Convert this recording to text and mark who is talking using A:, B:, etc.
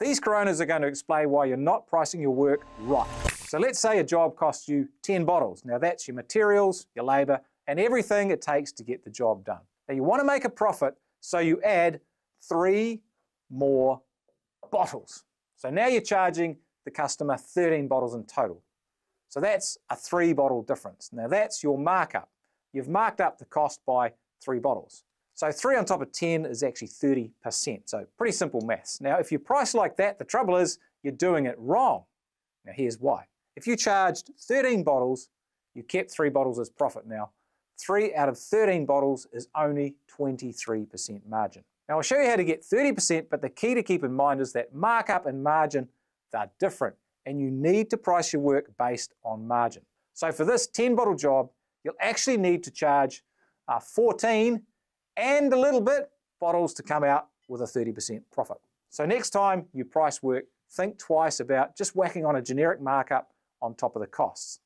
A: These Coronas are going to explain why you're not pricing your work right. So let's say a job costs you 10 bottles. Now that's your materials, your labour, and everything it takes to get the job done. Now you want to make a profit, so you add three more bottles. So now you're charging the customer 13 bottles in total. So that's a three bottle difference. Now that's your markup. You've marked up the cost by three bottles. So 3 on top of 10 is actually 30%. So pretty simple maths. Now if you price like that, the trouble is you're doing it wrong. Now here's why. If you charged 13 bottles, you kept 3 bottles as profit. Now 3 out of 13 bottles is only 23% margin. Now I'll show you how to get 30%, but the key to keep in mind is that markup and margin, they're different. And you need to price your work based on margin. So for this 10 bottle job, you'll actually need to charge uh, 14 and a little bit bottles to come out with a 30% profit. So next time you price work, think twice about just whacking on a generic markup on top of the costs.